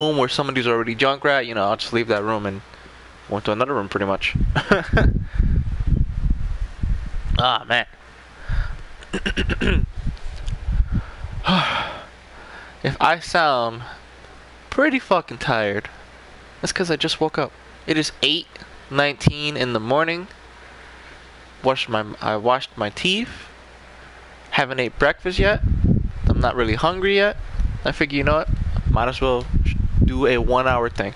room where somebody's already Junkrat, you know, I'll just leave that room and went to another room pretty much. ah, man. if I sound pretty fucking tired, that's because I just woke up. It is 8:19 in the morning. Washed my I washed my teeth. Haven't ate breakfast yet. I'm not really hungry yet. I figure you know what? Might as well do a one-hour thing.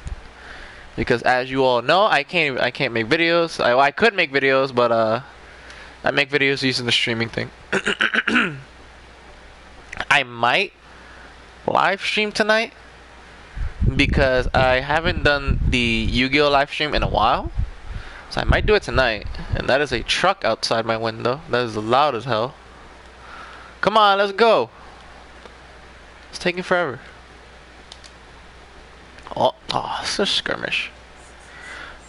Because as you all know, I can't I can't make videos. I I could make videos, but uh I make videos using the streaming thing. I might live stream tonight because I haven't done the Yu-Gi-Oh live stream in a while. So I might do it tonight. And that is a truck outside my window. That is loud as hell. Come on, let's go. It's taking forever. Oh, oh it's a skirmish.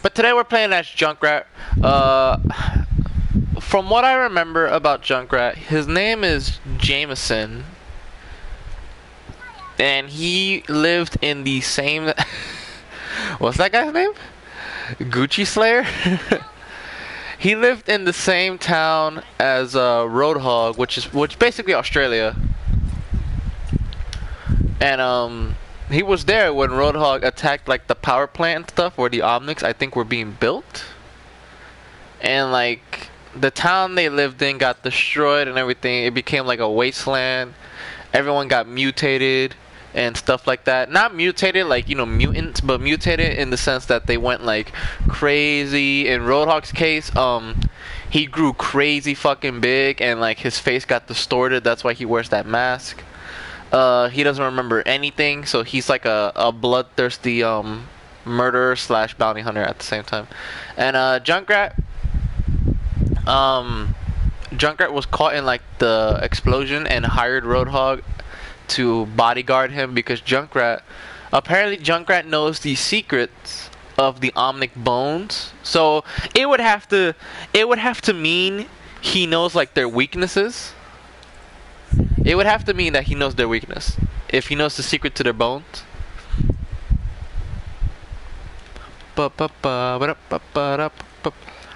But today we're playing as Junkrat. Uh, from what I remember about Junkrat, his name is Jameson and he lived in the same. What's that guy's name? Gucci Slayer. he lived in the same town as uh, Roadhog, which is which basically Australia. And um, he was there when Roadhog attacked like the power plant stuff, where the Omnics I think were being built. And like the town they lived in got destroyed and everything. It became like a wasteland. Everyone got mutated and stuff like that. Not mutated like you know mutants, but mutated in the sense that they went like crazy. In Roadhog's case, um, he grew crazy fucking big and like his face got distorted. That's why he wears that mask. Uh, he doesn't remember anything, so he's like a, a bloodthirsty um murderer slash bounty hunter at the same time. And uh, Junkrat, um, Junkrat was caught in like the explosion and hired Roadhog to bodyguard him because Junkrat apparently Junkrat knows the secrets of the Omnic bones. So it would have to it would have to mean he knows like their weaknesses. It would have to mean that he knows their weakness. If he knows the secret to their bones.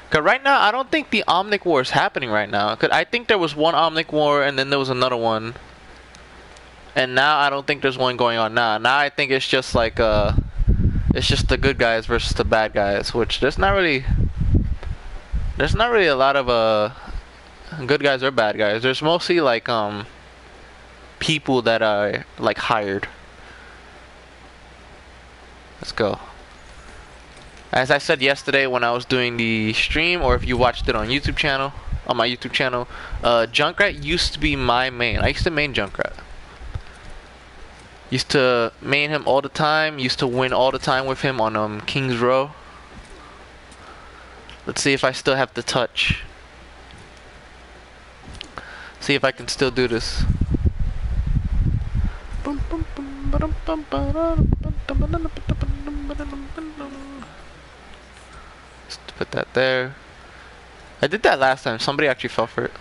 Cause right now I don't think the Omnic War is happening right now. Cause I think there was one Omnic War and then there was another one and now I don't think there's one going on now. Now I think it's just like uh, it's just the good guys versus the bad guys, which there's not really, there's not really a lot of uh, good guys or bad guys. There's mostly like um, people that are like hired. Let's go. As I said yesterday when I was doing the stream, or if you watched it on YouTube channel, on my YouTube channel, uh, Junkrat used to be my main. I used to main Junkrat. Used to main him all the time. Used to win all the time with him on um, King's Row. Let's see if I still have the touch. See if I can still do this. Just put that there. I did that last time. Somebody actually fell for it.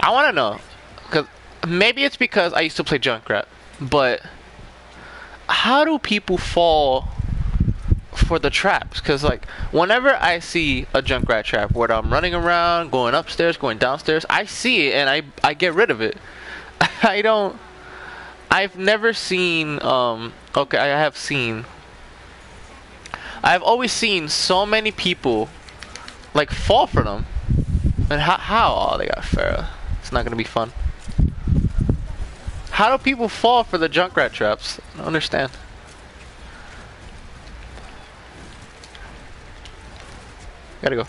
I want to know. Cause maybe it's because I used to play Junkrat. But how do people fall for the traps? Because like whenever I see a Junkrat trap, where I'm running around, going upstairs, going downstairs, I see it and I I get rid of it. I don't. I've never seen. Um. Okay, I have seen. I've always seen so many people like fall for them. And how? How? Oh, they got Pharah. It's not gonna be fun. How do people fall for the Junkrat traps? I don't understand. Gotta go.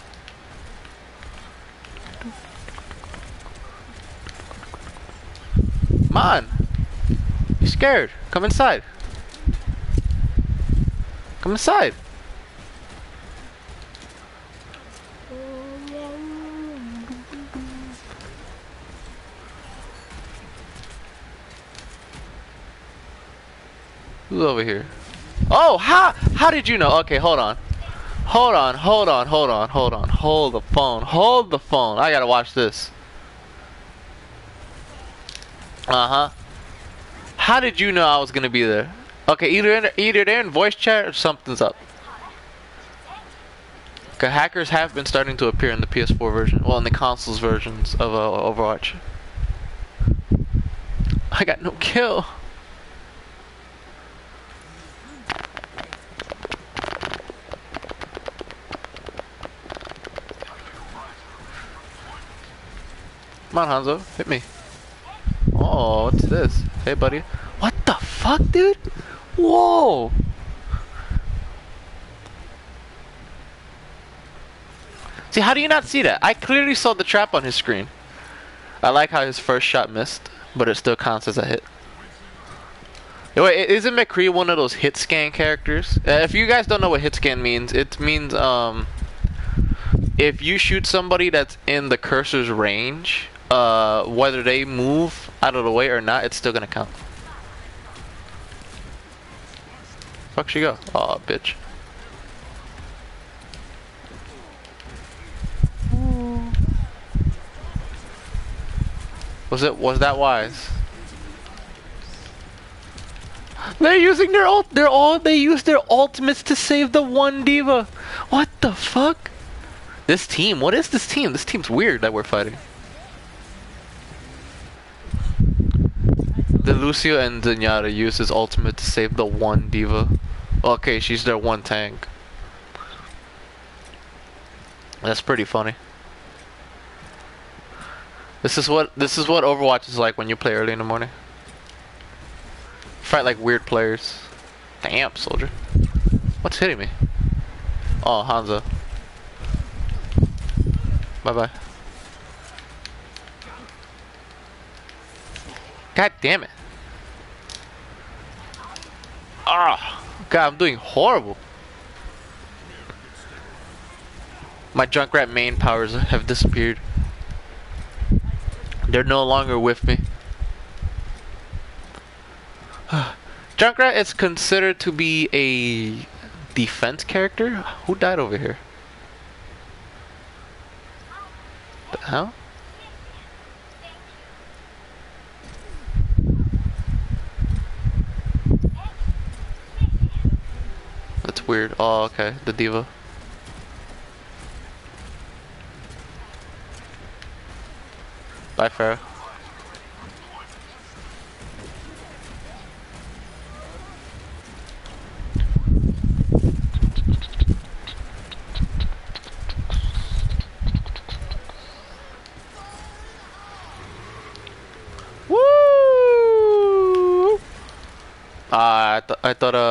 Come on! You scared? Come inside. Come inside. Who's over here? Oh, how how did you know? Okay, hold on. Hold on, hold on, hold on, hold on. Hold the phone. Hold the phone. I gotta watch this. Uh-huh. How did you know I was gonna be there? Okay, either either they're in voice chat or something's up. Cause hackers have been starting to appear in the PS4 version, well, in the consoles versions of uh, Overwatch. I got no kill. Come on, Hanzo, hit me. Oh, what's this? Hey, buddy. What the fuck, dude? Whoa! See, how do you not see that? I clearly saw the trap on his screen. I like how his first shot missed, but it still counts as a hit. Wait, isn't McCree one of those hit scan characters? Uh, if you guys don't know what hit scan means, it means um, if you shoot somebody that's in the cursor's range, uh, whether they move out of the way or not, it's still gonna count. Fuck she go? Oh, bitch. Was it was that wise? They're using their ult. They're all. They use their ultimates to save the one D.Va. What the fuck? This team. What is this team? This team's weird that we're fighting. The Lucio and Zenyatta use his ultimate to save the one D.Va. Okay, she's their one tank. That's pretty funny. This is what this is what Overwatch is like when you play early in the morning. Fight like weird players. Damn, soldier. What's hitting me? Oh, Hanzo. Bye bye. God damn it. Oh, God, I'm doing horrible. My Junkrat main powers have disappeared. They're no longer with me. Junkrat is considered to be a defense character? Who died over here? The hell? That's weird. Oh, okay. The D.Va. Bye, th I thought uh,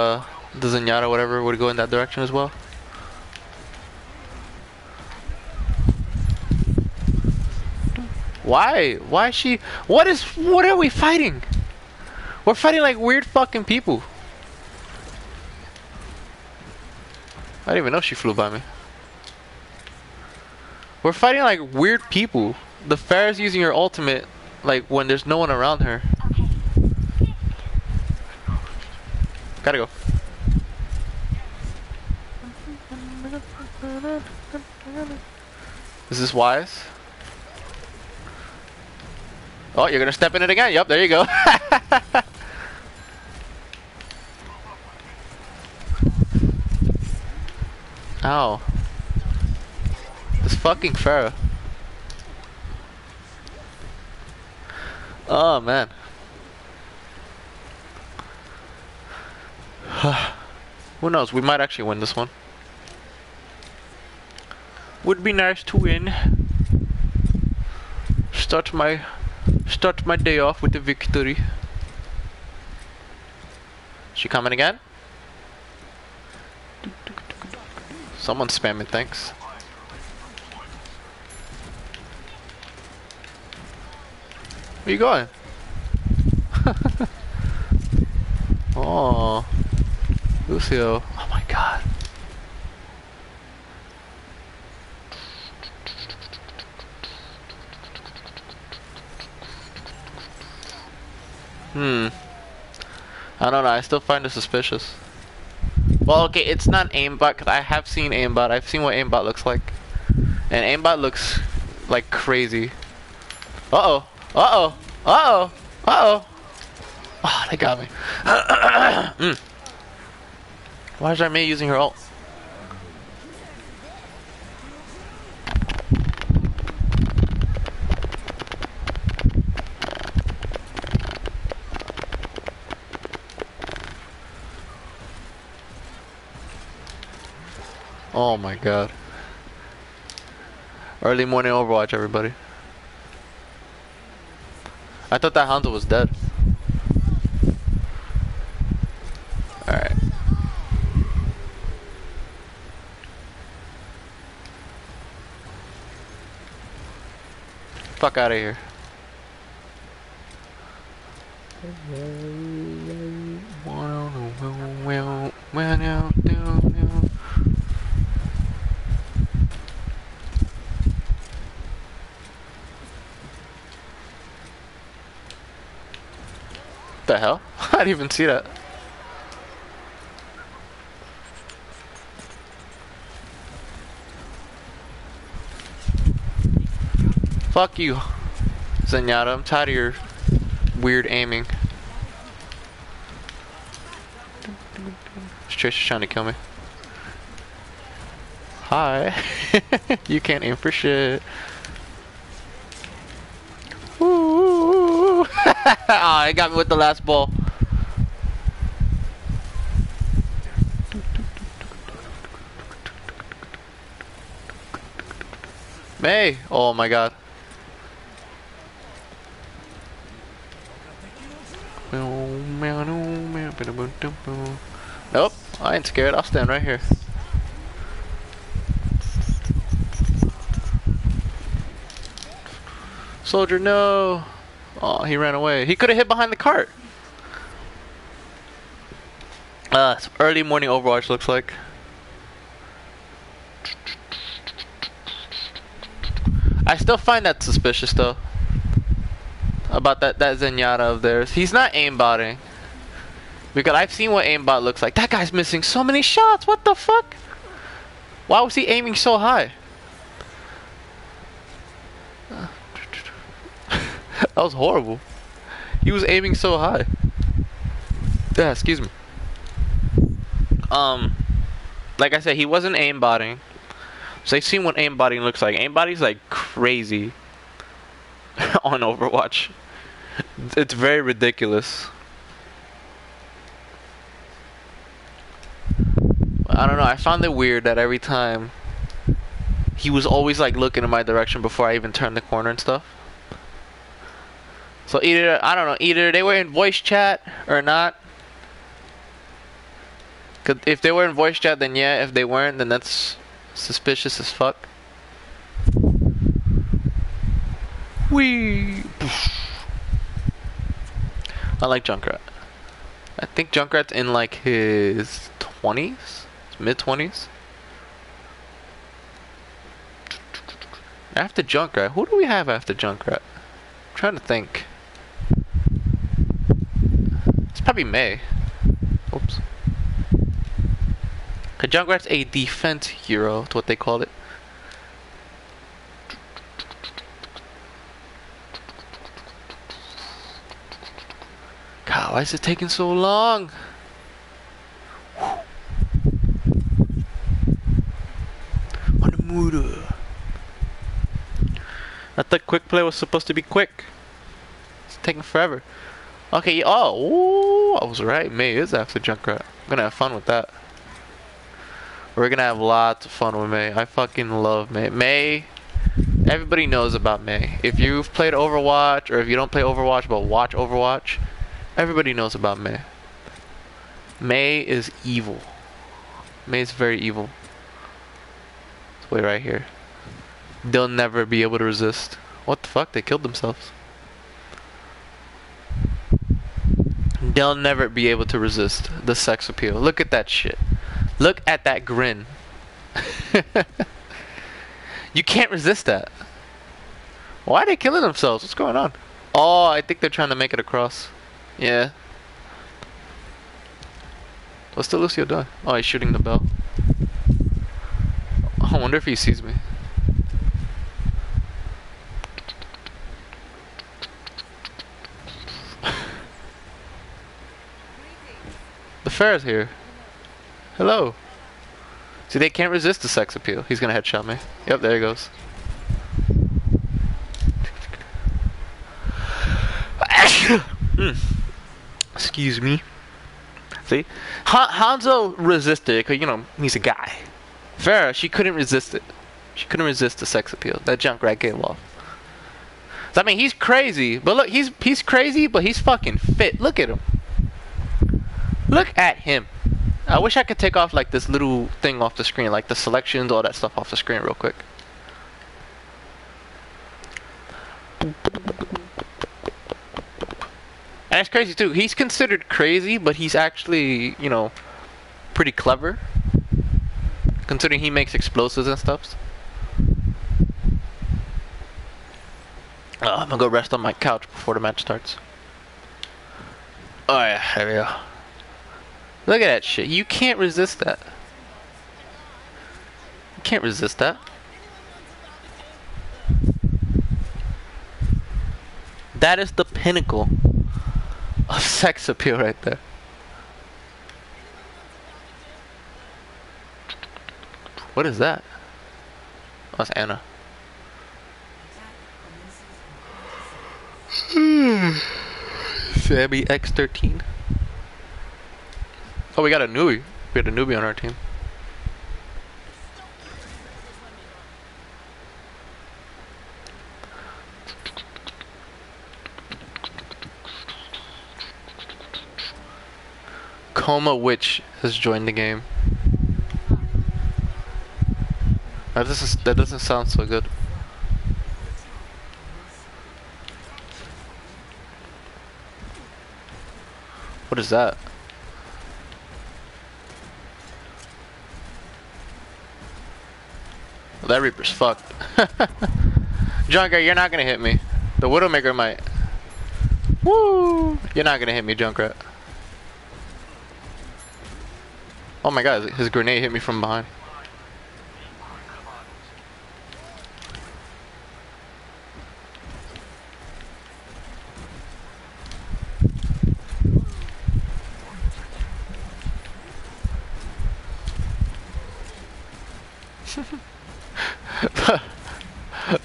the Zenyatta whatever would go in that direction as well. Why? Why is she? What is? What are we fighting? We're fighting like weird fucking people. I didn't even know she flew by me. We're fighting like weird people. The Pharah's using her ultimate, like when there's no one around her. Gotta go. Is this wise? Oh, you're gonna step in it again. Yep, there you go. Ow. This fucking Pharah. Oh, man. Who knows? We might actually win this one. Would be nice to win. Start my Start my day off with a victory. She coming again? Someone's spamming thanks. Where you going? oh, Lucio. Oh my god. Hmm. I don't know. I still find it suspicious. Well, okay, it's not aimbot because I have seen aimbot. I've seen what aimbot looks like, and aimbot looks like crazy. Uh oh. Uh oh. Uh oh. Uh oh. Oh, they got me. mm. Why is Armee using her ult? Oh my god. Early morning Overwatch, everybody. I thought that Hanzo was dead. Alright. Fuck out of here. The hell? I didn't even see that. Fuck you, Zenyatta. I'm tired of your weird aiming. Tracer's trying to kill me. Hi. you can't aim for shit. Ooh. Oh, he got me with the last ball. Mei! Oh my god. Nope, I ain't scared. I'll stand right here. Soldier, no! Oh, he ran away. He could have hid behind the cart. Uh, early morning Overwatch looks like. I still find that suspicious though. About that, that Zenyatta of theirs. He's not aimbotting. Because I've seen what aimbot looks like. That guy's missing so many shots. What the fuck? Why was he aiming so high? That was horrible. He was aiming so high. Yeah, excuse me. Um, like I said, he wasn't aimbotting. So I've seen what aimbotting looks like. Aimbotting's like crazy on Overwatch. It's very ridiculous. I don't know. I found it weird that every time he was always like looking in my direction before I even turned the corner and stuff. So either I don't know, either they were in voice chat or not. Cause if they were in voice chat, then yeah. If they weren't, then that's suspicious as fuck. Wee. I like Junkrat. I think Junkrat's in like his twenties, mid twenties. After Junkrat, who do we have after Junkrat? I'm trying to think. It's probably Mei. Oops. Cause Junkrat's a defense hero, that's what they call it. God, why is it taking so long? I thought quick play was supposed to be quick. It's taking forever. Okay, oh, ooh, I was right. Mei is after Junkrat. I'm gonna have fun with that. We're gonna have lots of fun with Mei. I fucking love Mei. Mei, everybody knows about Mei. If you've played Overwatch, or if you don't play Overwatch but watch Overwatch, everybody knows about Mei. Mei is evil. Mei is very evil. Wait right here. They'll never be able to resist. What the fuck? They killed themselves. They'll never be able to resist the sex appeal. Look at that shit. Look at that grin. you can't resist that. Why are they killing themselves? What's going on? Oh, I think they're trying to make it across. Yeah. What's the Lucio doing? Oh, he's shooting the bell. I wonder if he sees me. Pharah's here. Hello. See, they can't resist the sex appeal. He's gonna headshot me. Yep, there he goes. Excuse me. See, Han- Hanzo resisted it because you know he's a guy. Pharah, she couldn't resist it. She couldn't resist the sex appeal. That Junkrat gave off. So, I mean, he's crazy, but look, he's he's crazy, but he's fucking fit. Look at him. Look at him. I wish I could take off like this little thing off the screen, like the selections, all that stuff off the screen real quick. And it's crazy too. He's considered crazy, but he's actually, you know, pretty clever. Considering he makes explosives and stuff. Oh, I'm gonna go rest on my couch before the match starts. Oh yeah, there we go. Look at that shit. You can't resist that. You can't resist that. That is the pinnacle of sex appeal right there. What is that? Oh, that's Ana. Hmm. Sammy X13. Oh, we got a newbie. We got a newbie on our team. Coma Witch has joined the game. That doesn't that doesn't sound so good. What is that? That Reaper's fucked. Junkrat, you're not gonna hit me. The Widowmaker might. Woo! You're not gonna hit me, Junkrat. Oh my god, his grenade hit me from behind.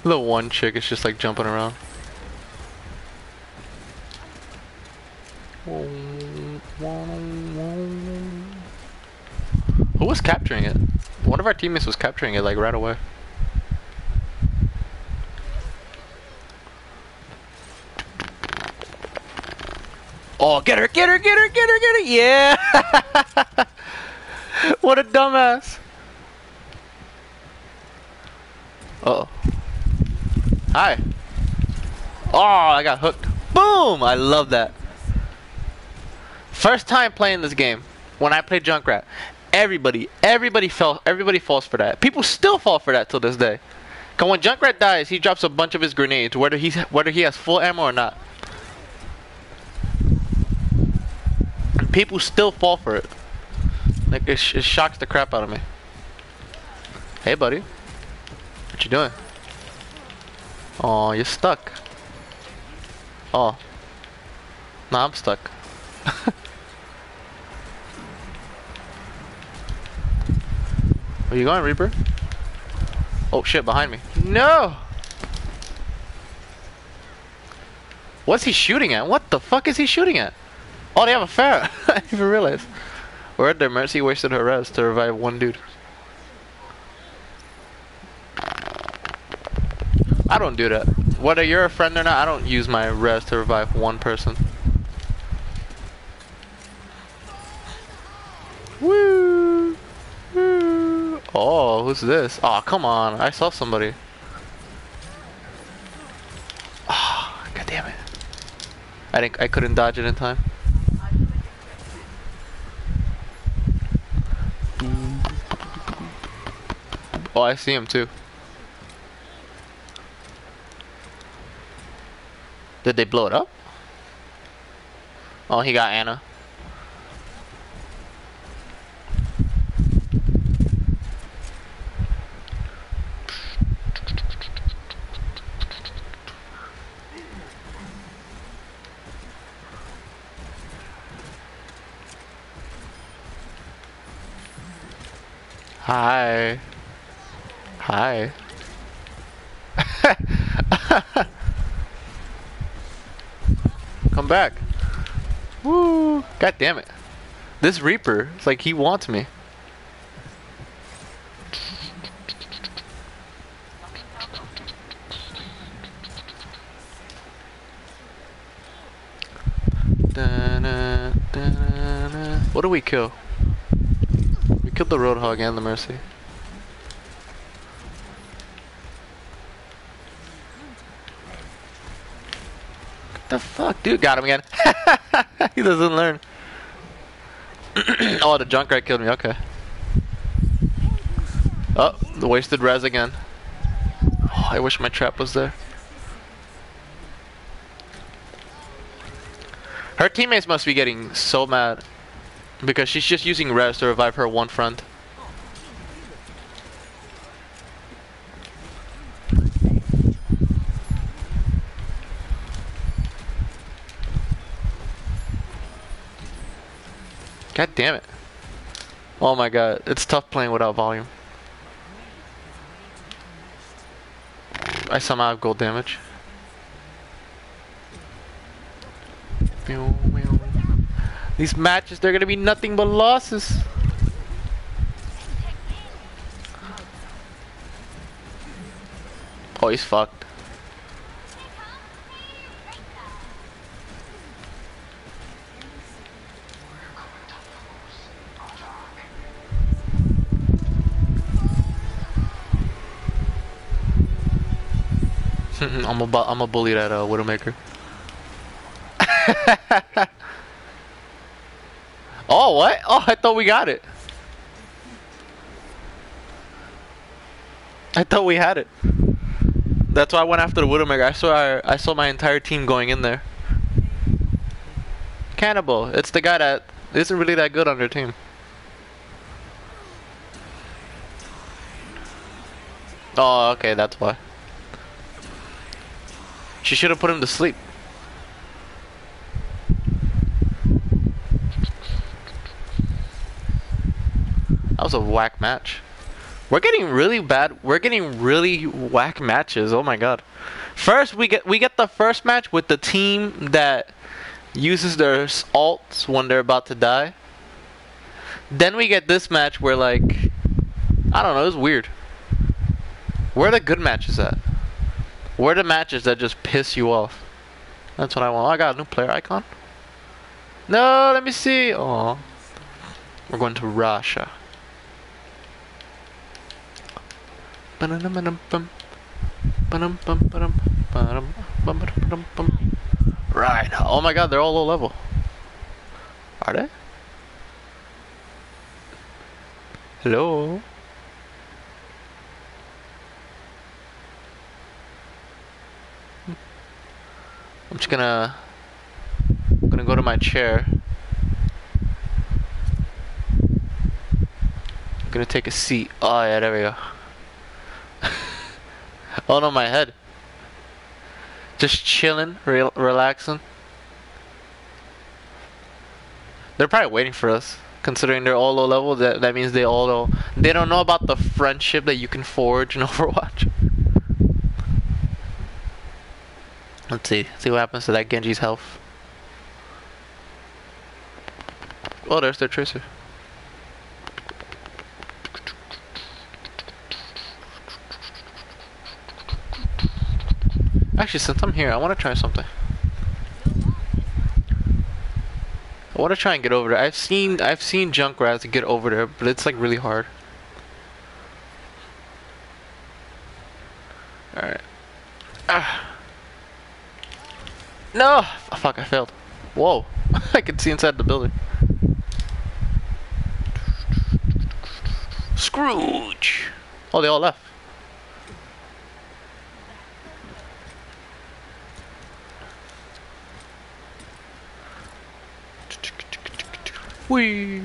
the one chick is just like jumping around. Who was capturing it? One of our teammates was capturing it like right away. Oh, get her, get her, get her, get her, get her! Yeah! what a dumbass! Uh oh. Hi. Oh, I got hooked. Boom! I love that. First time playing this game, when I played Junkrat, everybody, everybody fell, everybody falls for that. People still fall for that till this day. Cause when Junkrat dies, he drops a bunch of his grenades, whether he's whether he has full ammo or not. And people still fall for it. Like it, sh it shocks the crap out of me. Hey, buddy. What you doing? Oh, you're stuck. Oh. Nah, I'm stuck. Where you going, Reaper? Oh shit, behind me. No! What's he shooting at? What the fuck is he shooting at? Oh, they have a Pharah. I didn't even realize. We're at their mercy wasted her res to revive one dude. I don't do that. Whether you're a friend or not, I don't use my res to revive one person. Woo! Woo! Oh, who's this? Oh, come on. I saw somebody. Ah, oh, god damn it. I think I couldn't dodge it in time. Oh, I see him too. Did they blow it up? Oh, he got Ana. Hi. Hi. Come back. Woo! God damn it. This Reaper, it's like he wants me. What do we kill? We killed the Roadhog and the Mercy. The fuck, dude? Got him again. he doesn't learn. oh, the Junkrat killed me. Okay. Oh, the wasted res again. Oh, I wish my trap was there. Her teammates must be getting so mad because she's just using res to revive her one friend. God damn it. Oh my god, it's tough playing without volume. I somehow have gold damage. These matches, they're gonna be nothing but losses. Oh, he's fucked. I'm a I'm a bully that uh, Widowmaker. oh what? Oh, I thought we got it. I thought we had it. That's why I went after the Widowmaker. I saw our, I saw my entire team going in there. Cannibal. It's the guy that isn't really that good on their team. Oh, okay, that's why. She should have put him to sleep. That was a whack match. We're getting really bad. We're getting really whack matches. Oh my god. First, we get we get the first match with the team that uses their alts when they're about to die. Then we get this match where like I don't know. It's weird. Where the good matches at? Where the matches that just piss you off? That's what I want. Oh, I got a new player icon. No, let me see. Oh, we're going to Russia. Right. Oh my god, they're all low level. Are they? Hello? I'm just gonna I'm gonna go to my chair. I'm gonna take a seat. Oh yeah, there we go. oh no, my head. Just chilling, re relaxing. They're probably waiting for us, considering they're all low level. That that means they all know. They don't know about the friendship that you can forge in Overwatch. Let's see. See what happens to that Genji's health. Oh, there's their Tracer. Actually, since I'm here, I want to try something. I want to try and get over there. I've seen I've seen Junkrat get over there, but it's like really hard. No! Oh, fuck, I failed. Whoa. I can see inside the building. Scrooge! Oh, they all left. Whee!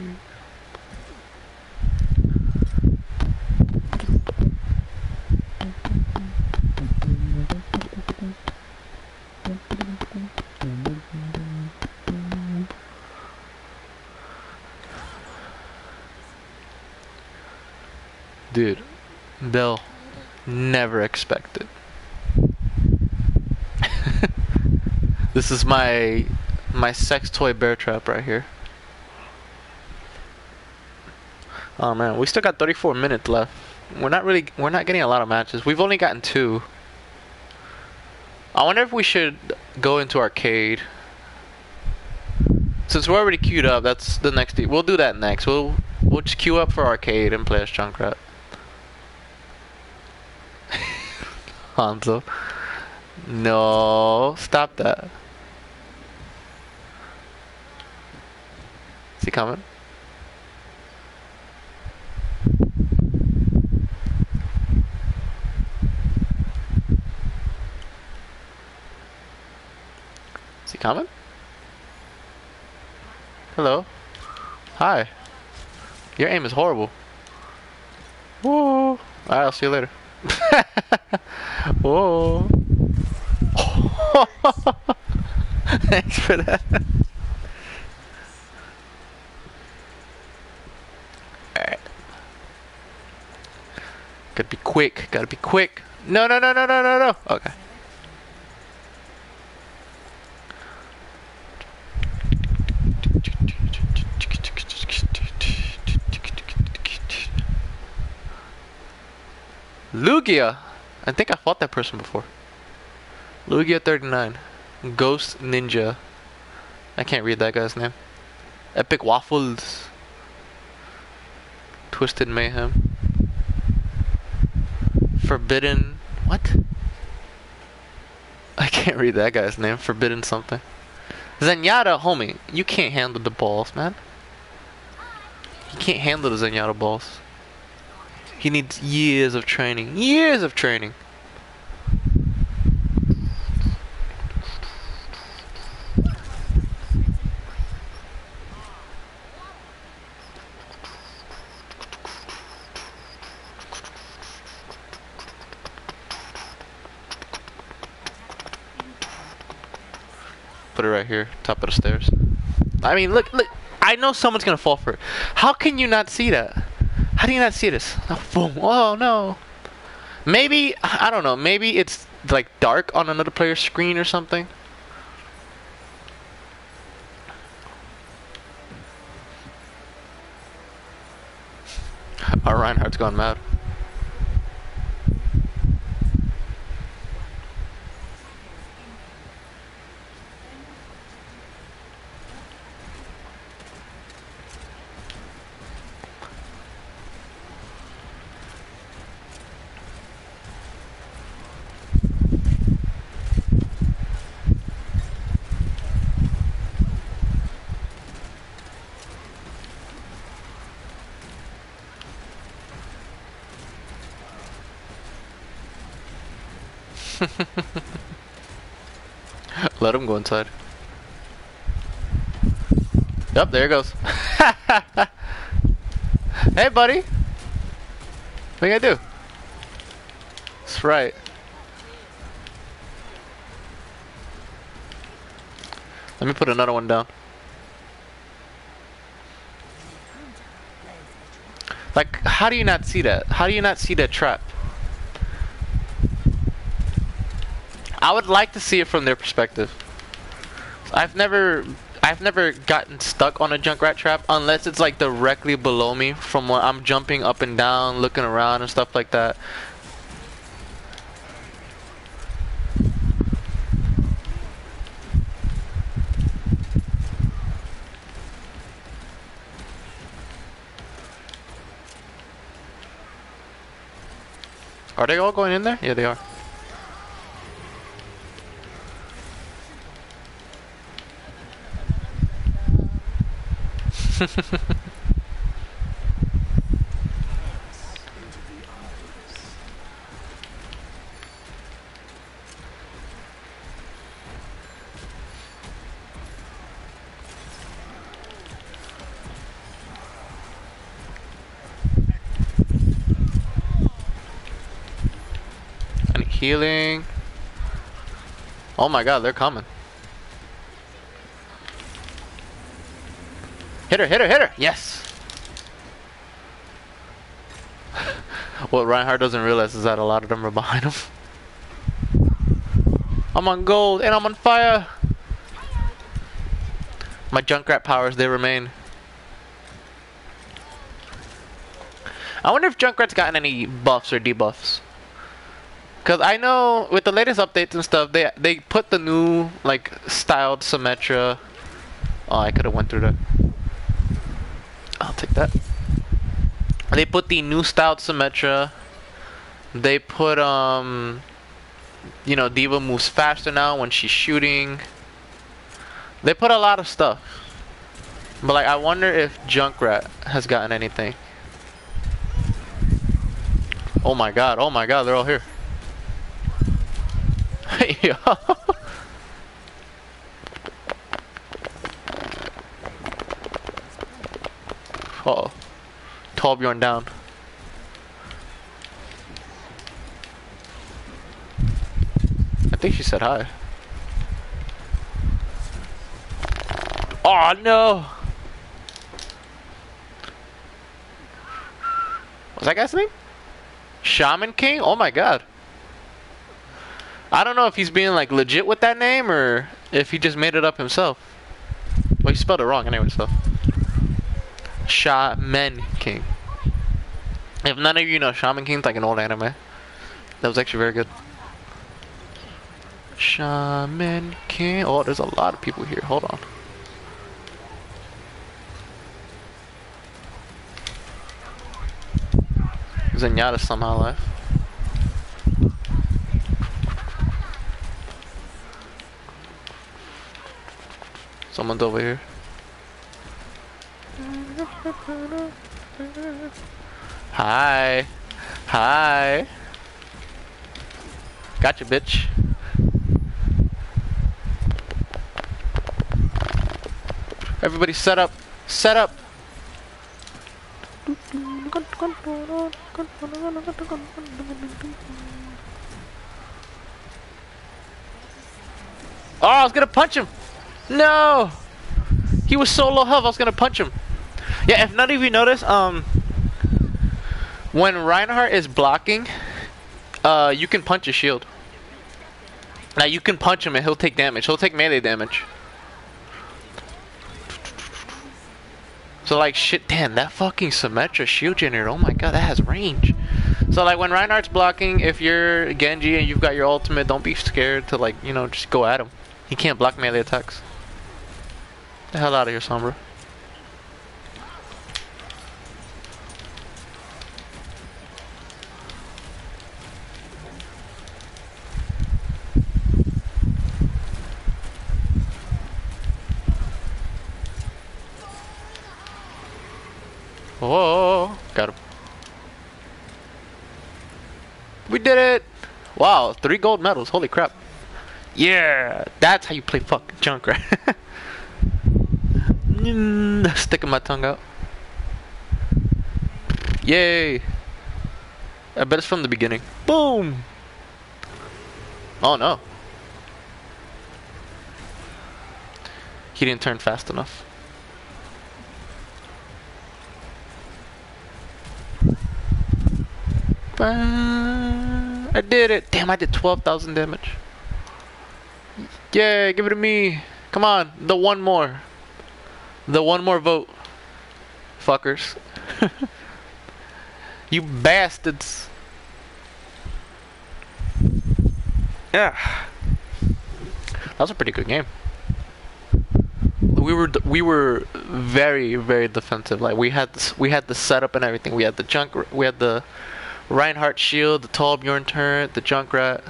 Dude, they'll never expect it. this is my my sex toy bear trap right here. Oh man, we still got 34 minutes left. We're not really we're not getting a lot of matches. We've only gotten two. I wonder if we should go into arcade. Since we're already queued up, that's the next. We'll do that next. We'll we'll just queue up for arcade and play as Junkrat. Hanzo. No, stop that. Is he coming? Is he coming? Hello. Hi. Your aim is horrible. Whoa. Alright, I'll see you later. Whoa. Thanks for that. Alright. Gotta be quick. Gotta be quick. No, no, no, no, no, no, no. Okay. Lugia! I think I fought that person before. Lugia 39. Ghost Ninja. I can't read that guy's name. Epic Waffles. Twisted Mayhem. Forbidden. What? I can't read that guy's name. Forbidden something. Zenyatta, homie, you can't handle the balls, man. You can't handle the Zenyatta balls. He needs years of training. Years of training. Put it right here, top of the stairs. I mean, look, look. I know someone's gonna fall for it. How can you not see that? How do you not see this? Oh, boom. Oh, no. Maybe, I don't know, maybe it's like dark on another player's screen or something. Our Reinhardt's gone mad. Let him go inside. Yep, there he goes. hey, buddy. What you gonna do? That's right. Let me put another one down. Like, how do you not see that? How do you not see that trap? I would like to see it from their perspective. I've never I've never gotten stuck on a Junkrat trap unless it's like directly below me from where I'm jumping up and down, looking around and stuff like that. Are they all going in there? Yeah, they are. healing? Oh my god, they're coming. Her, hit her, hit her! Yes! What Reinhardt doesn't realize is that a lot of them are behind him. I'm on gold and I'm on fire. My Junkrat powers, they remain. I wonder if Junkrat's gotten any buffs or debuffs. Cause I know with the latest updates and stuff, they they put the new like styled Symmetra. Oh, I could have went through that. I'll take that. They put the new styled Symmetra. They put um, you know, D.Va moves faster now when she's shooting. They put a lot of stuff. But like, I wonder if Junkrat has gotten anything. Oh my god, oh my god, they're all here. Hey, oh. Torbjorn down. I think she said hi. Oh no! What's that guy's name? Shaman King? Oh my god. I don't know if he's being like legit with that name or if he just made it up himself. Well, he spelled it wrong anyway, so. Shaman King. If none of you know, Shaman King's like an old anime. That was actually very good. Shaman King. Oh, there's a lot of people here. Hold on. Zenyatta's somehow alive. Someone's over here. Hi. Hi. Gotcha, bitch. Everybody set up. Set up. Oh, I was gonna punch him. No! He was so low health, I was gonna punch him. Yeah, if none of you notice, um, when Reinhardt is blocking, uh, you can punch his shield. Now you can punch him and he'll take damage. He'll take melee damage. So like shit, damn, that fucking Symmetra shield generator, oh my god, that has range. So like when Reinhardt's blocking, if you're Genji and you've got your ultimate, don't be scared to like, you know, just go at him. He can't block melee attacks. The hell out of here, Sombra. Whoa, got him. We did it! Wow, three gold medals, holy crap. Yeah, that's how you play fucking Junkrat. Mm, sticking my tongue out. Yay! I bet it's from the beginning. Boom! Oh no. He didn't turn fast enough. I did it! Damn, I did 12,000 damage. Yay, give it to me. Come on, the one more. The one more vote. Fuckers. you bastards. Yeah. That was a pretty good game. We were we were very very defensive. Like we had this, we had the setup and everything. We had the junk we had the Reinhardt shield, the Torbjorn turret, the Junkrat.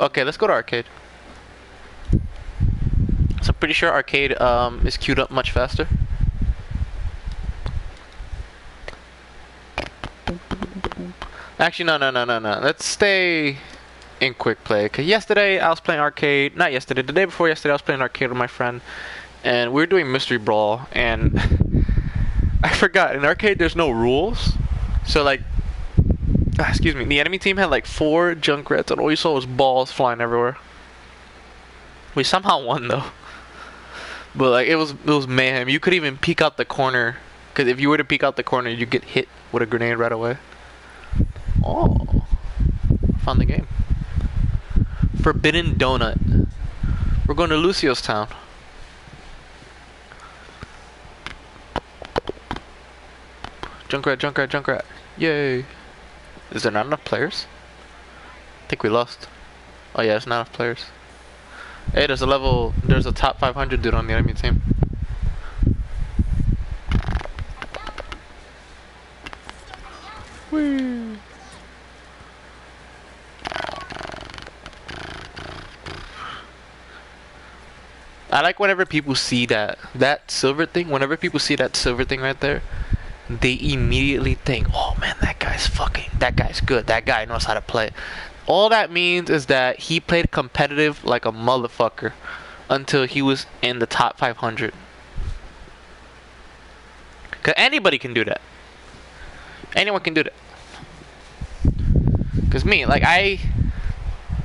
Okay, let's go to arcade. So I'm pretty sure arcade um, is queued up much faster. Actually, no, no, no, no, no. Let's stay in quick play. Cause yesterday I was playing arcade. Not yesterday. The day before yesterday I was playing arcade with my friend, and we were doing mystery brawl. And I forgot in arcade there's no rules, so like Ah, excuse me, the enemy team had like four Junkrats, and all you saw was balls flying everywhere. We somehow won though. But like it was it was mayhem. You could even peek out the corner Because if you were to peek out the corner, you get hit with a grenade right away. Oh, found the game. Forbidden Donut. We're going to Lucio's town. Junkrat, Junkrat, Junkrat. Yay. Is there not enough players? I think we lost. Oh yeah, it's not enough players. Hey, there's a level, there's a top 500 dude on the enemy team. Whee. I like whenever people see that that silver thing. Whenever people see that silver thing right there, they immediately think, "Oh man, that guy's fucking. That guy's good. That guy knows how to play." All that means is that he played competitive like a motherfucker until he was in the top 500. Cause anybody can do that. Anyone can do that. Cause me, like I,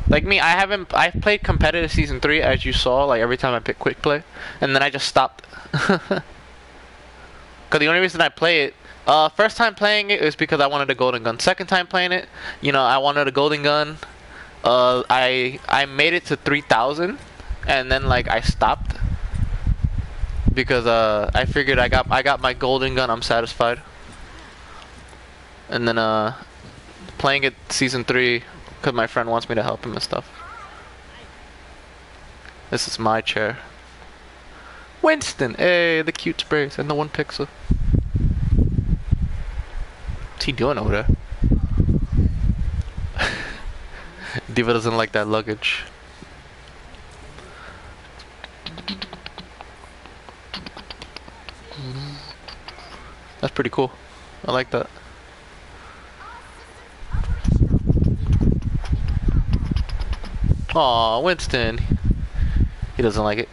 like me, I haven't. I've played competitive season three, as you saw. Like every time I pick quick play, and then I just stopped. Cause the only reason I play it, uh, first time playing it is because I wanted a golden gun. Second time playing it, you know, I wanted a golden gun. Uh, I I made it to three thousand, and then like I stopped because uh I figured I got I got my golden gun. I'm satisfied. And then uh, playing it season three because my friend wants me to help him and stuff. This is my chair. Winston, hey, the cute sprays and the one pixel. What's he doing over there? D.Va doesn't like that luggage. That's pretty cool. I like that. Aw, Winston. He doesn't like it.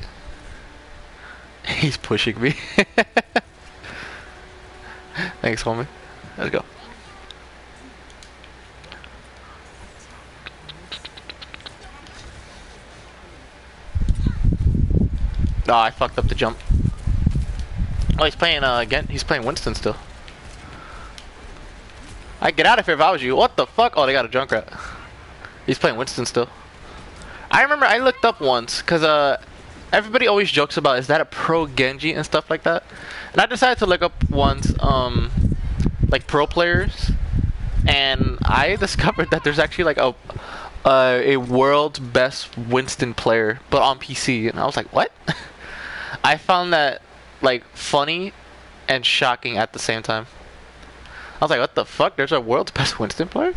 He's pushing me. Thanks, homie. Let's go. Oh, I fucked up the jump. Oh, he's playing, uh, again? He's playing Winston still. I'd get out of here if I was you. What the fuck? Oh, they got a Junkrat. He's playing Winston still. I remember I looked up once, because, uh, everybody always jokes about is that a pro Genji and stuff like that. And I decided to look up once, um, like pro players, and I discovered that there's actually like a uh, a world's best Winston player, but on PC, and I was like, what? I found that like funny and shocking at the same time. I was like, what the fuck? There's a world's best Winston player?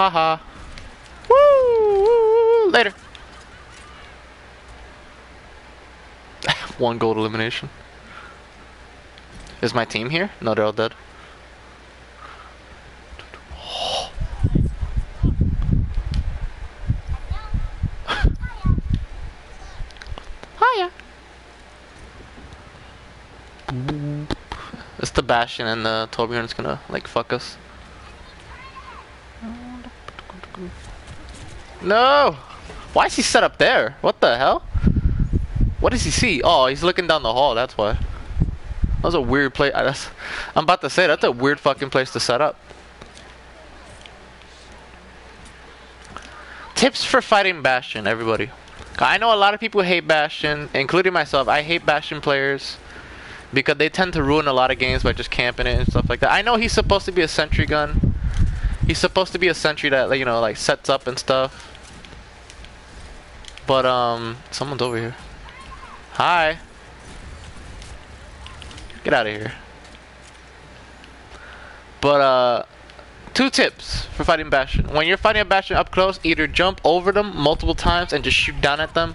Haha. Woo, woo! Later. One gold elimination. Is my team here? No, they're all dead. Hiya. It's the Bastion and the Torbjorn's gonna like fuck us. No! Why is he set up there? What the hell? What does he see? Oh, he's looking down the hall, that's why. That was a weird place. I'm about to say, that's a weird fucking place to set up. Tips for fighting Bastion, everybody. I know a lot of people hate Bastion, including myself. I hate Bastion players because they tend to ruin a lot of games by just camping it and stuff like that. I know he's supposed to be a sentry gun. He's supposed to be a sentry that, you know, like sets up and stuff. But, um, someone's over here. Hi. Get out of here. But, uh, two tips for fighting Bastion. When you're fighting a Bastion up close, either jump over them multiple times and just shoot down at them.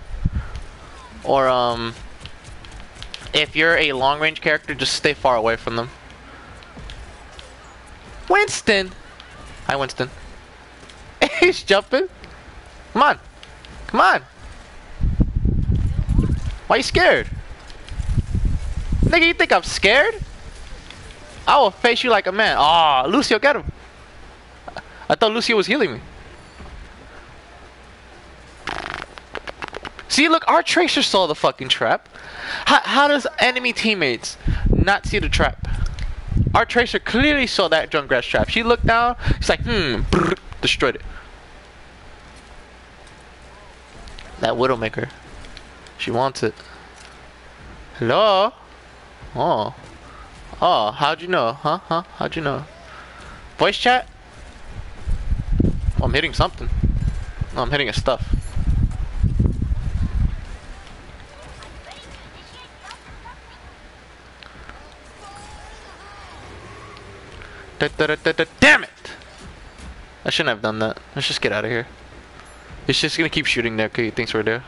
Or, um, if you're a long range character, just stay far away from them. Winston! Hi, Winston. He's jumping. Come on. Come on. Why you scared? Nigga, you think I'm scared? I will face you like a man. Aw, oh, Lucio, get him. I thought Lucio was healing me. See, look, our tracer saw the fucking trap. How, how does enemy teammates not see the trap? Our tracer clearly saw that Junkrat's trap. She looked down. She's like, hmm, destroyed it. That Widowmaker. She wants it. Hello? Oh. Oh, how'd you know? Huh? Huh? How'd you know? Voice chat? Oh, I'm hitting something. No, I'm hitting a stuff. Da, da, da, da, damn it! I shouldn't have done that. Let's just get out of here. It's just gonna keep shooting there because he thinks we're there.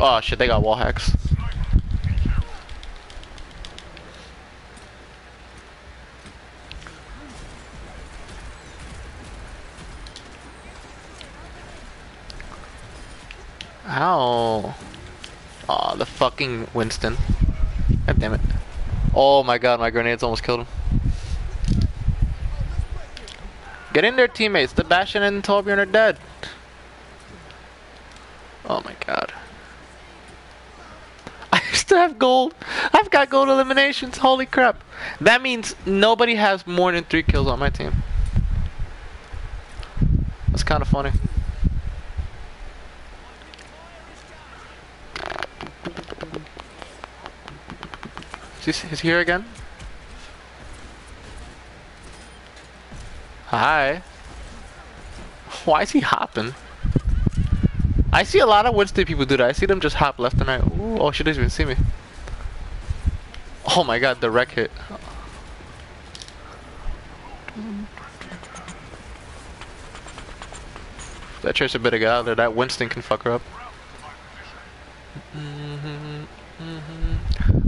Oh shit, they got wall hacks. Ow. Aw, oh, the fucking Winston. God damn it. Oh my god, my grenades almost killed him. Get in there, teammates. The Bastion and Torbjorn are dead. Oh my god. I still have gold. I've got gold eliminations. Holy crap. That means nobody has more than three kills on my team. That's kind of funny. Is he, here again? Hi. Why is he hopping? I see a lot of Winston people do that. I see them just hop left and right. Ooh, oh, she doesn't even see me. Oh my god, the wreck hit. That tracer better get out there. That Winston can fuck her up.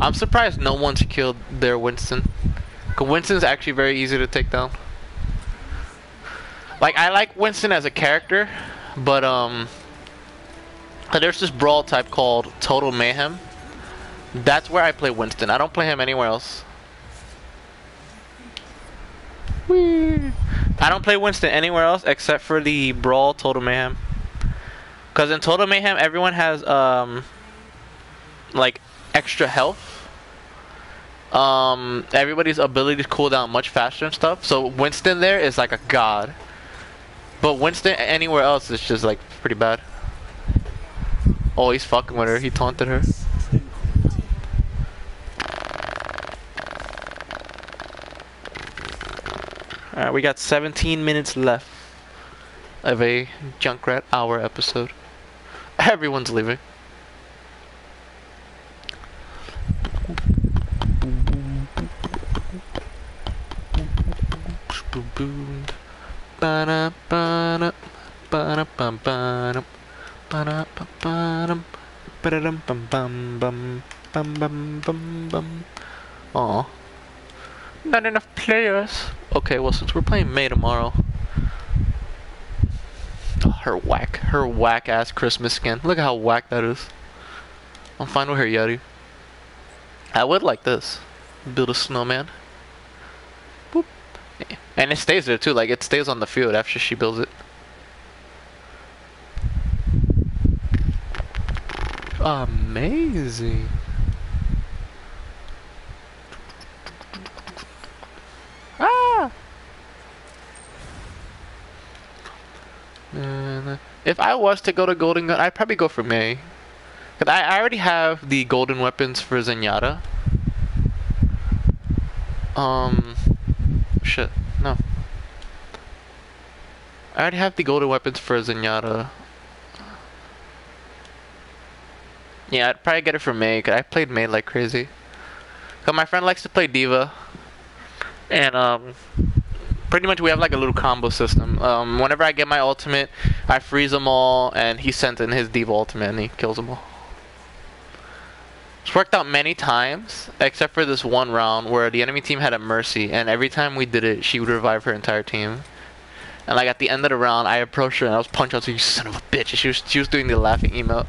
I'm surprised no one's killed their Winston. Cause Winston's actually very easy to take down. Like I like Winston as a character, but um, there's this brawl type called Total Mayhem. That's where I play Winston. I don't play him anywhere else. Whee. I don't play Winston anywhere else except for the brawl Total Mayhem. Cause in Total Mayhem, everyone has um, like extra health um, everybody's abilities cool down much faster and stuff. So Winston there is like a god. But Winston anywhere else is just like pretty bad. Oh, he's fucking with her. He taunted her. Alright, we got 17 minutes left of a Junkrat Hour episode. Everyone's leaving. Boom ba da ba da ba da bum ba ba da ba ba dum ba da dum bum bum bum bum bum bum bum Aw. Not enough players. Okay, well since we're playing Mei tomorrow. Oh, her whack. Her whack ass Christmas skin. Look at how whack that is. I'm fine with her Yeti. I would like this. Build a snowman. And it stays there too, like it stays on the field after she builds it. Amazing. Ah! If I was to go to Golden Gun, I'd probably go for Mei. Cause I, I already have the golden weapons for Zenyatta. Um, shit. No. I already have the golden weapons for Zenyatta. Yeah, I'd probably get it for Mei, cause I played Mei like crazy. Cause my friend likes to play D.Va. And, um, pretty much we have like a little combo system. Um, whenever I get my ultimate, I freeze them all, and he sends in his D.Va ultimate, and he kills them all. It's worked out many times, except for this one round where the enemy team had a Mercy, and every time we did it, she would revive her entire team. And like at the end of the round, I approached her and I was punching to you son of a bitch. And she was she was doing the laughing email,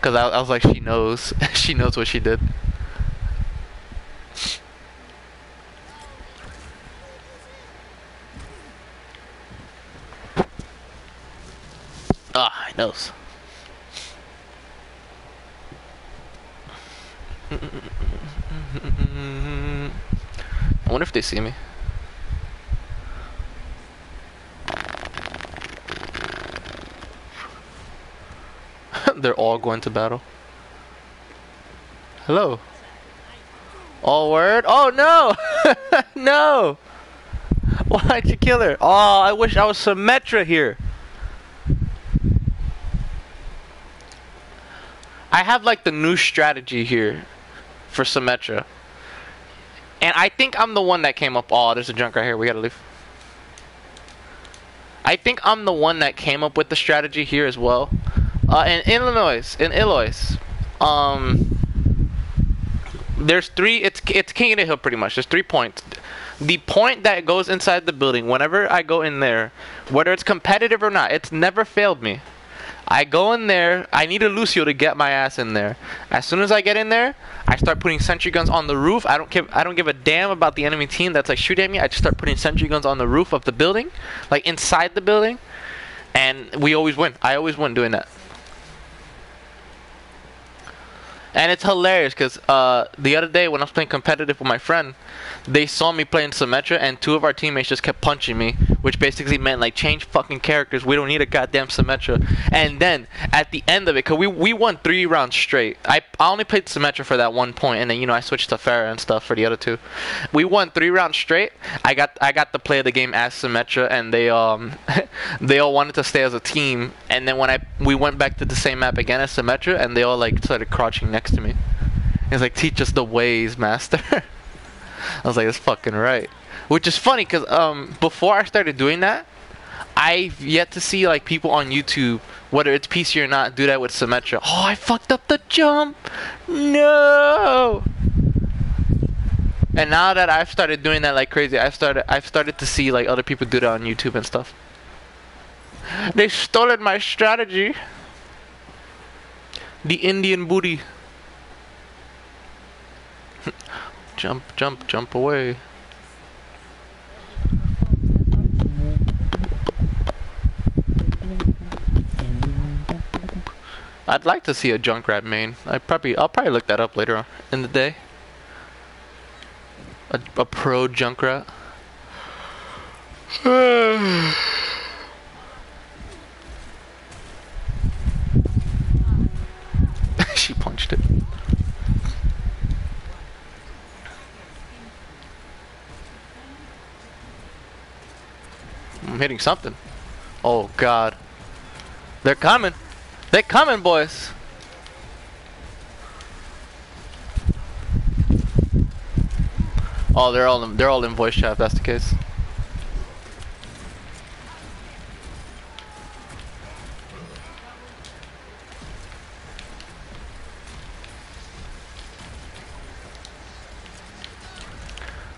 cause I, I was like, she knows, she knows what she did. Ah, knows. I wonder if they see me. They're all going to battle. Hello. All word? Oh no! no! Why'd you kill her? Oh, I wish I was Symmetra here. I have like the new strategy here for Symmetra. And I think I'm the one that came up. Oh, there's a junk right here. We gotta leave. I think I'm the one that came up with the strategy here as well. Uh, in Ilios, in Ilios, um, there's three. It's it's King of the Hill pretty much. There's three points. The point that goes inside the building, whenever I go in there, whether it's competitive or not, it's never failed me. I go in there. I need a Lucio to get my ass in there. As soon as I get in there, I start putting sentry guns on the roof. I don't give. I don't give a damn about the enemy team that's like shooting at me. I just start putting sentry guns on the roof of the building, like inside the building, and we always win. I always win doing that. And it's hilarious because uh, the other day when I was playing competitive with my friend, they saw me playing Symmetra, and two of our teammates just kept punching me, which basically meant like change fucking characters. We don't need a goddamn Symmetra. And then at the end of it, cause we we won three rounds straight. I, I only played Symmetra for that one point, and then you know I switched to Pharah and stuff for the other two. We won three rounds straight. I got I got to play of the game as Symmetra, and they um they all wanted to stay as a team. And then when I we went back to the same map again as Symmetra, and they all like started crouching next to me. It's like teach us the ways, master. I was like, that's fucking right. Which is funny because um, before I started doing that, I've yet to see like people on YouTube, whether it's PC or not, do that with Symmetra. Oh, I fucked up the jump. No. And now that I've started doing that like crazy, I've started I've started to see like other people do that on YouTube and stuff. They stole my strategy. The Indian booty. Jump, jump, jump away. I'd like to see a Junkrat main. I probably I'll probably look that up later on in the day. A, a pro Junkrat. she punched it. I'm hitting something. Oh god. They're coming. They're coming, boys. Oh, they're all in, they're all in voice chat. If that's the case.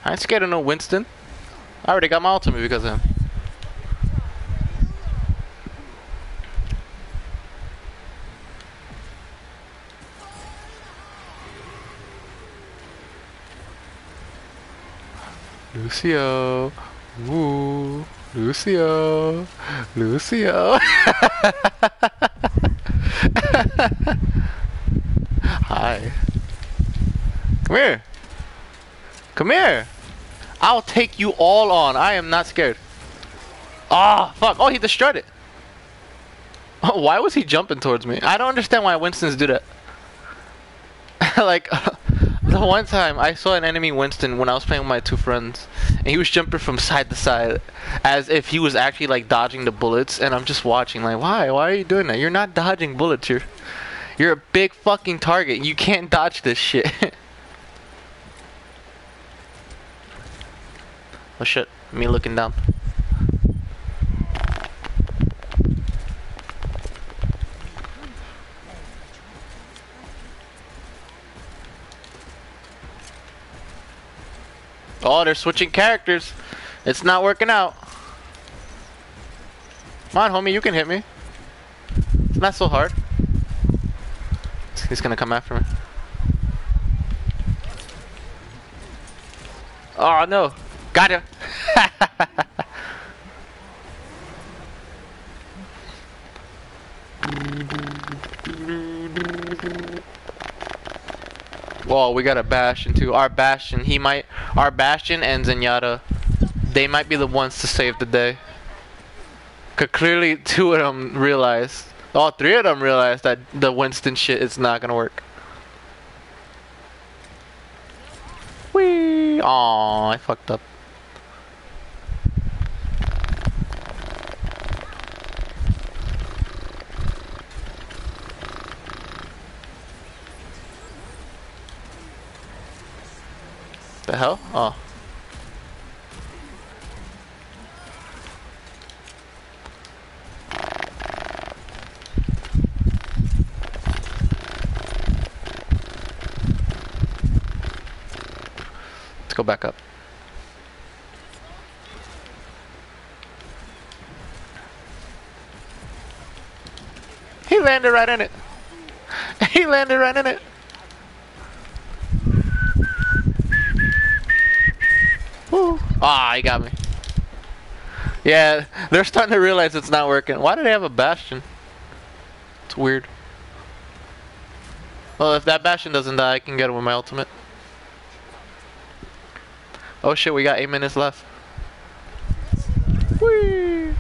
I ain't scared of no Winston. I already got my ultimate because of him. Lucio. Woo. Lucio. Lucio. Hi. Come here. Come here. I'll take you all on. I am not scared. Ah, oh, fuck. Oh, he destroyed it. Why was he jumping towards me? I don't understand why Winstons do that. like, the one time I saw an enemy Winston when I was playing with my two friends, and he was jumping from side to side as if he was actually like dodging the bullets, and I'm just watching like, why? Why are you doing that? You're not dodging bullets. You're you're a big fucking target. You can't dodge this shit. oh shit! Me looking down. Oh, they're switching characters. It's not working out. Come on, homie, you can hit me. It's not so hard. He's gonna come after me. Oh no. Got him. Well, we got a Bastion too. Our Bastion, he might, our Bastion and Zenyatta, they might be the ones to save the day. Cause clearly two of them realized, all three of them realized that the Winston shit is not gonna work. Wee! Aw, I fucked up. The hell? Oh. Let's go back up. He landed right in it. He landed right in it. Woo. Ah, he got me. Yeah, they're starting to realize it's not working. Why do they have a bastion? It's weird. Well, if that bastion doesn't die, I can get him with my ultimate. Oh shit, we got eight minutes left. Whee!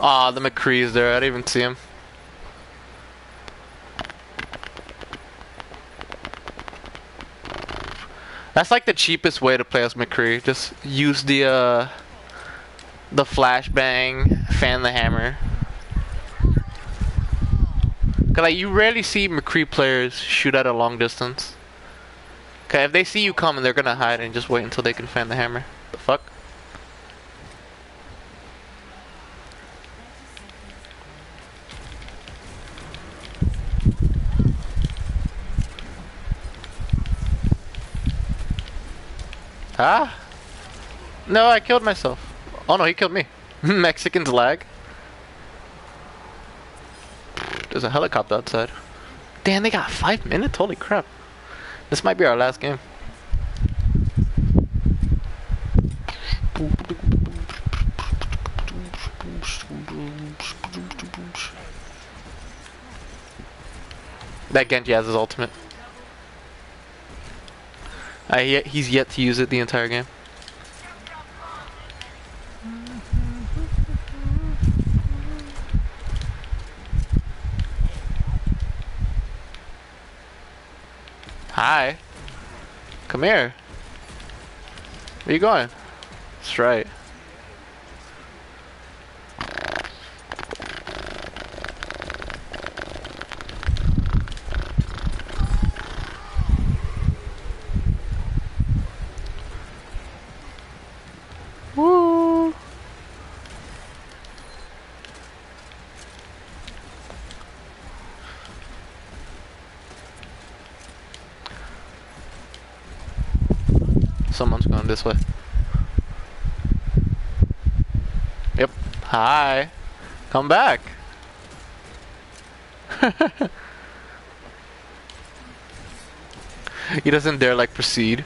Aw, the McCree's there. I didn't even see him. That's like the cheapest way to play as McCree. Just use the uh, the flashbang, fan the hammer. Cause like you rarely see McCree players shoot at a long distance. Okay, if they see you coming, they're gonna hide and just wait until they can fan the hammer. The fuck? Ah? No, I killed myself. Oh no, he killed me. Mexicans lag. There's a helicopter outside. Damn, they got five minutes? Holy crap. This might be our last game. That Genji has his ultimate. He, he's yet to use it the entire game. Hi. Come here. Where you going? That's right. Someone's going this way. Yep. Hi. Come back. he doesn't dare like proceed.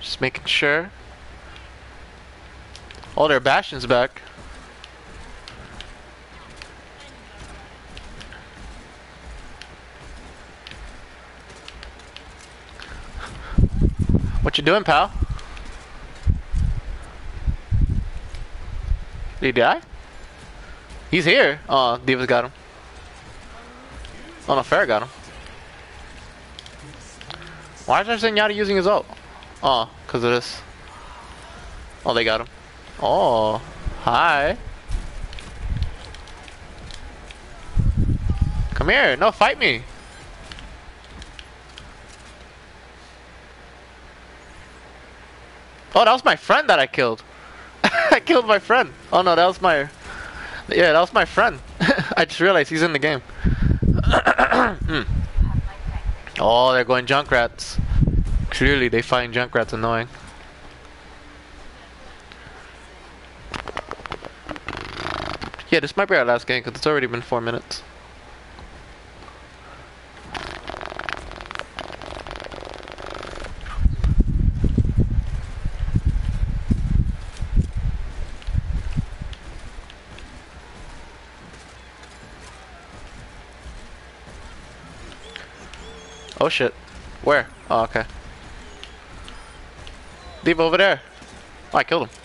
Just making sure. Oh, their Bastion's back. Doing, pal? Did he die? He's here. Oh, D.Va's got him. Oh no, Fair got him. Why is there Zenyatta using his ult? Oh, because of this. Oh, they got him. Oh, hi. Come here. No, fight me. Oh, that was my friend that I killed. I killed my friend. Oh no, that was my. Yeah, that was my friend. I just realized he's in the game. Hmm. Oh, they're going Junkrats. Clearly, they find Junkrats annoying. Yeah, this might be our last game because it's already been four minutes. Oh shit. Where? Oh, okay. Leave over there. Oh, I killed him.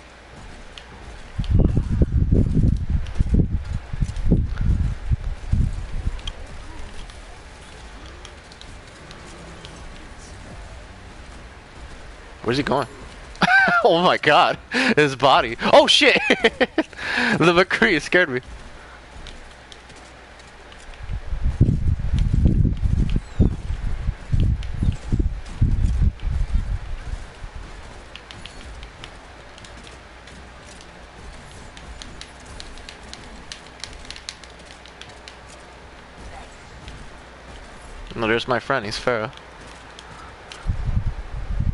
Where's he going? oh my god. His body. Oh shit! the McCree scared me. No, there's my friend. He's Pharah.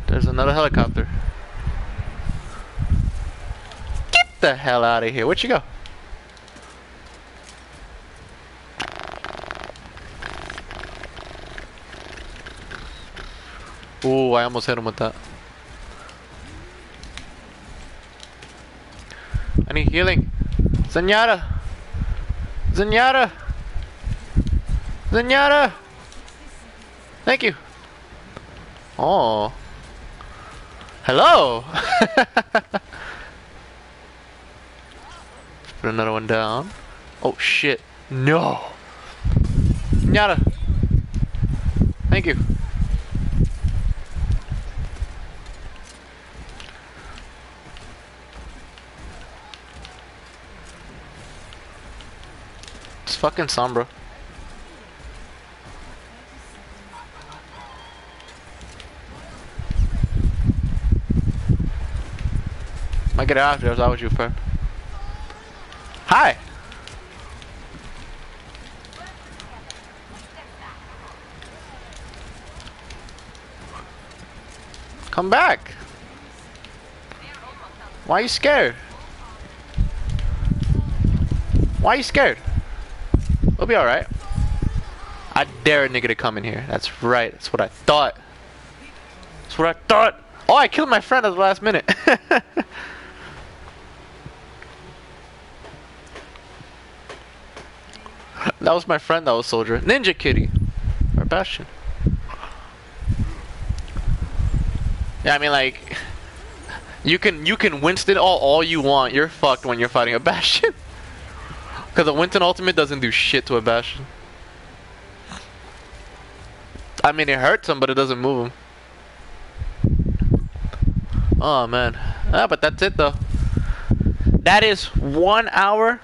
There's another helicopter. Get the hell out of here. Where'd you go? Ooh, I almost hit him with that. I need healing. Zenyatta! Zenyatta! Zenyatta! Thank you. Oh. Hello! Put another one down. Oh shit. No! Zenyatta! Thank you. It's fucking Sombra. I get after if that was you first. Hi! Come back! Why are you scared? Why are you scared? We'll be alright. I dare a nigga to come in here. That's right. That's what I thought. That's what I thought. Oh, I killed my friend at the last minute. that was my friend that was soldier. Ninja Kitty. Or Bastion. Yeah, I mean like you can you can Winston all all you want. You're fucked when you're fighting a Bastion. Cause a Winston ultimate doesn't do shit to a Bastion. I mean it hurts him, but it doesn't move him. Oh man. Ah, but that's it though. That is one hour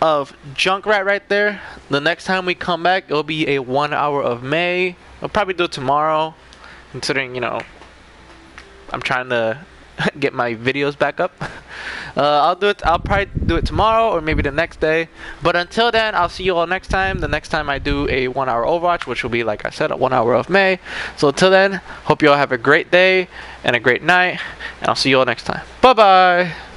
of Junkrat right there. The next time we come back, it'll be a one hour of Mei. I'll probably do it tomorrow, considering you know I'm trying to get my videos back up. Uh, I'll do it. I'll probably do it tomorrow or maybe the next day. But until then, I'll see you all next time. The next time I do a one-hour Overwatch, which will be like I said, a one hour of Mei. So until then, hope you all have a great day and a great night, and I'll see you all next time. Bye bye.